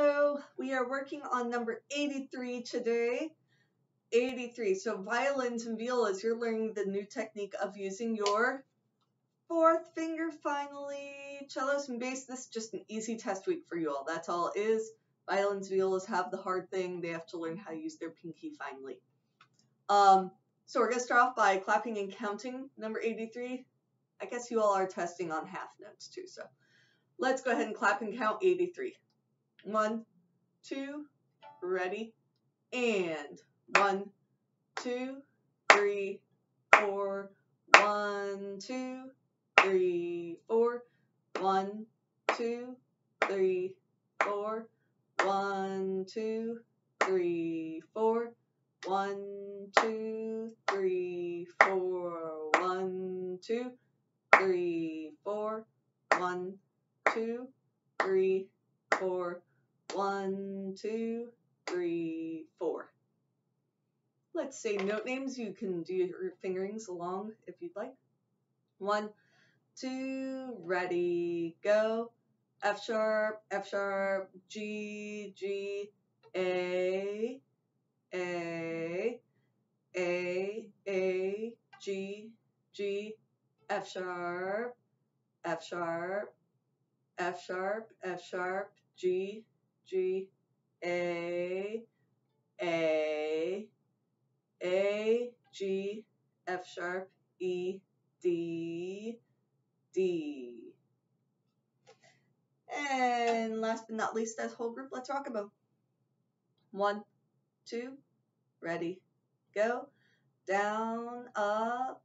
Hello, we are working on number 83 today. 83. So violins and violas, you're learning the new technique of using your fourth finger finally. Cellos and bass, this is just an easy test week for you all. That's all is. Violins, and violas have the hard thing. They have to learn how to use their pinky finally. Um, so we're going to start off by clapping and counting number 83. I guess you all are testing on half notes too, so let's go ahead and clap and count 83. One, two, ready, and one, two, three, four, one, two, three, four, one, two, three, four, one, two, three, four, one, two, three, four, one, two, three, four, one, two, three, four, one, two, three, four. Let's say note names. You can do your fingerings along if you'd like. One, two, ready, go. F sharp, F sharp, G, G, A, A, A, A, G, G, F sharp, F sharp, F sharp, F sharp, G, G, A, A, A, G, F sharp, E, D, D. And last but not least, as whole group, let's rock a bow. One, two, ready, go. Down, up,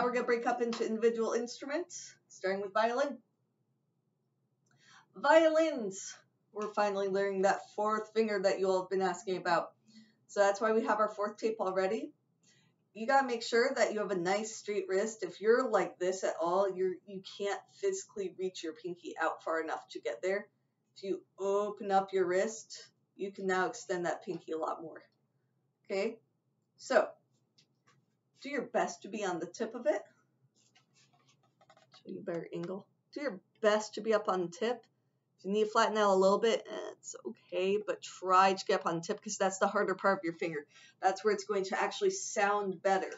now we're going to break up into individual instruments, starting with violin. Violins. We're finally learning that fourth finger that you all have been asking about. So that's why we have our fourth tape already. You gotta make sure that you have a nice straight wrist. If you're like this at all, you're you can't physically reach your pinky out far enough to get there. If you open up your wrist, you can now extend that pinky a lot more. Okay, so do your best to be on the tip of it. Show you better angle. Do your best to be up on tip. If you need to flatten out a little bit, it's okay, but try to get up on tip because that's the harder part of your finger. That's where it's going to actually sound better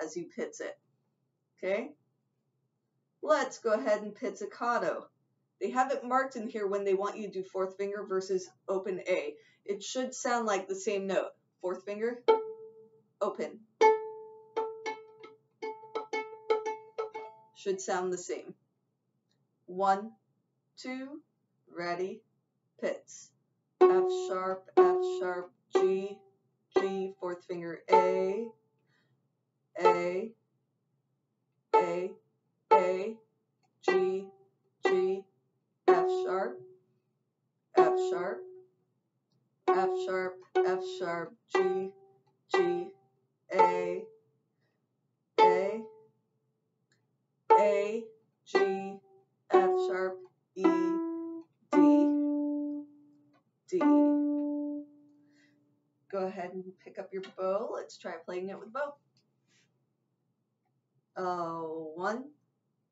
as you pizz it. Okay? Let's go ahead and pizzicato. They have it marked in here when they want you to do fourth finger versus open A. It should sound like the same note. Fourth finger, open. Should sound the same. One, two, ready, pizz. F sharp, F sharp, G, G, fourth finger, A, A, A, A, G, G, F sharp, F sharp, F sharp, F sharp, G, G, A, A, A, G, F sharp, E, D, D. Go ahead and pick up your bow. Let's try playing it with bow. Oh, one,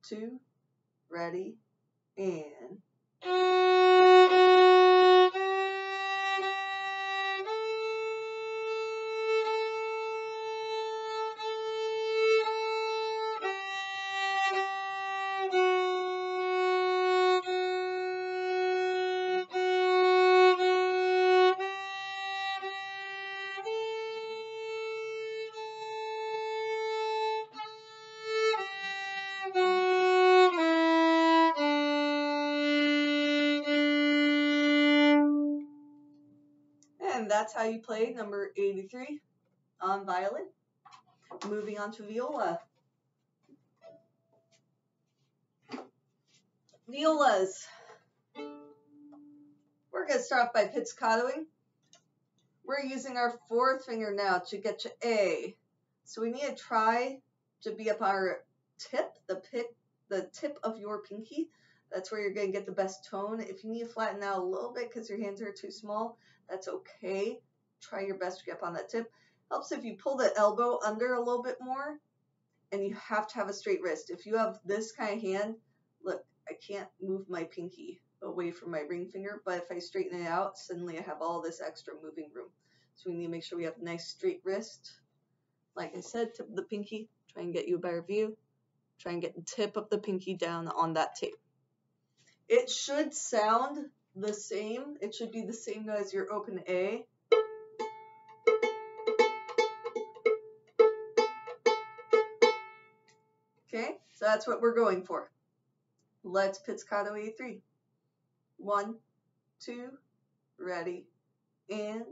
two, ready, and. That's how you play number 83 on violin. Moving on to viola. Violas. We're going to start off by pizzicatoing. We're using our fourth finger now to get to A. So we need to try to be up our tip, the pick, the tip of your pinky. That's where you're going to get the best tone. If you need to flatten out a little bit because your hands are too small, that's okay. Try your best to get up on that tip. Helps if you pull the elbow under a little bit more and you have to have a straight wrist. If you have this kind of hand, look, I can't move my pinky away from my ring finger, but if I straighten it out, suddenly I have all this extra moving room. So we need to make sure we have a nice straight wrist. Like I said, tip the pinky, try and get you a better view. Try and get the tip of the pinky down on that tape. It should sound the same. It should be the same as your open A. Okay, so that's what we're going for. Let's pizzicato A3. One, two, ready, and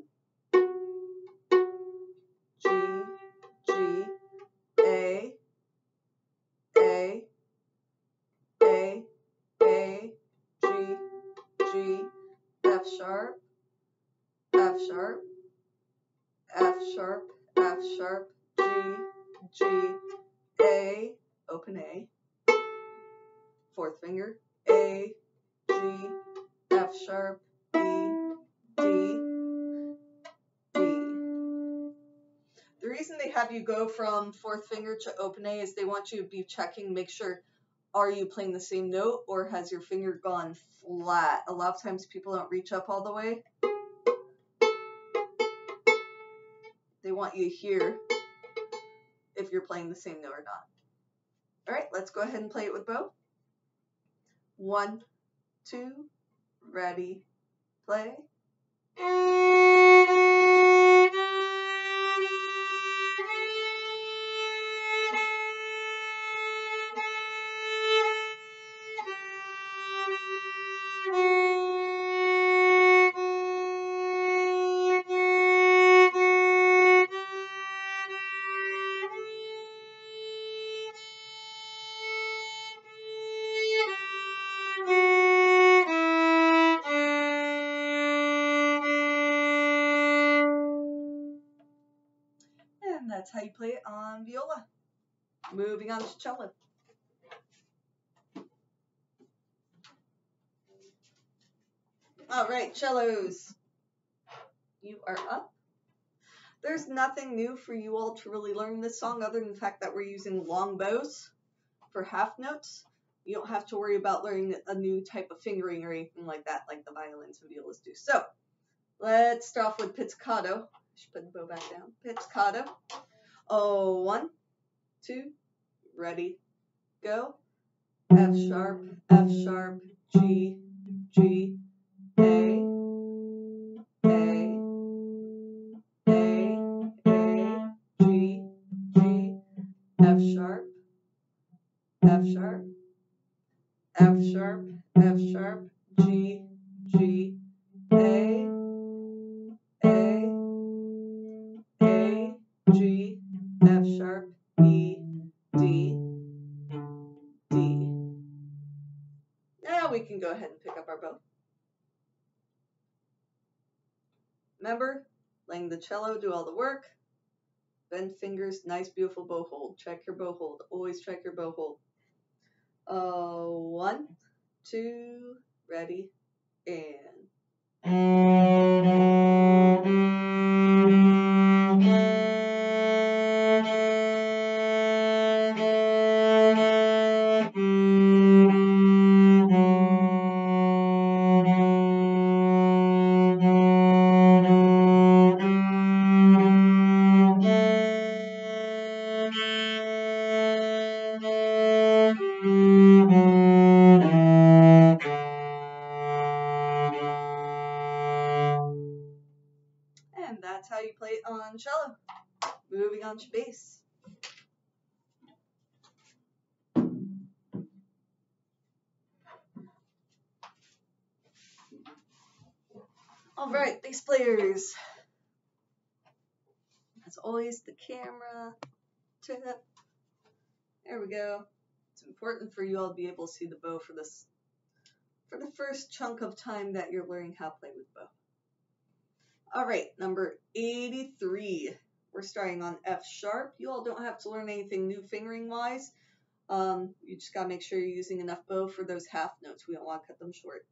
sharp, F sharp, G, G, A, open A, fourth finger, A, G, F sharp, E, D, D. The reason they have you go from fourth finger to open A is they want you to be checking, make sure, are you playing the same note or has your finger gone flat? A lot of times people don't reach up all the way. Want you to hear if you're playing the same note or not. All right, let's go ahead and play it with bow. One, two, ready, play. That's how you play it on viola. Moving on to cello. All right, cellos. You are up. There's nothing new for you all to really learn this song other than the fact that we're using long bows for half notes. You don't have to worry about learning a new type of fingering or anything like that like the violins and violas do. So, let's start off with pizzicato. Put the bow back down. Pizzicato. Oh, one, two, ready, go. F sharp, F sharp, G, G, A, A, A, A, G, G, F sharp, F sharp, F sharp, F sharp, G, G, A, We can go ahead and pick up our bow. Remember, letting the cello do all the work. Bend fingers, nice beautiful bow hold. Check your bow hold. Always check your bow hold. Uh, one, two, ready, and. On cello. Moving on to bass. All right, bass players. As always, the camera tip. There we go. It's important for you all to be able to see the bow for this for the first chunk of time that you're learning how to play with bow. All right, number 83. We're starting on F sharp. You all don't have to learn anything new fingering wise. Um, you just got to make sure you're using enough bow for those half notes. We don't want to cut them short.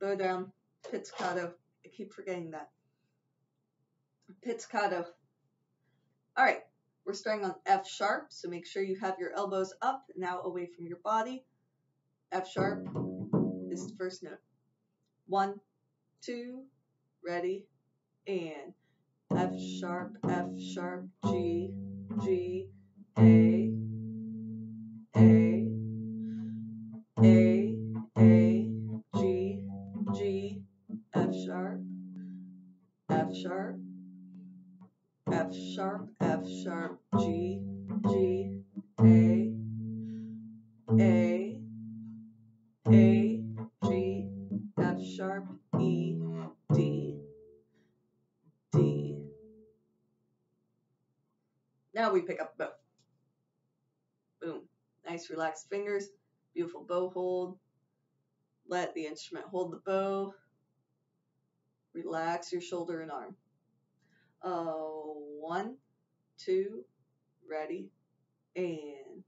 Bow down, pizzicato. I keep forgetting that. Pizzicato. All right, we're starting on F sharp, so make sure you have your elbows up, now away from your body. F sharp is the first note. One, two, ready, and F sharp, F sharp, G, G, A, A, A, A, G, G, F sharp, F sharp, F sharp, F sharp, G, G, we pick up the bow. Boom. Nice relaxed fingers, beautiful bow hold. Let the instrument hold the bow. Relax your shoulder and arm. Uh, one, two, ready, and.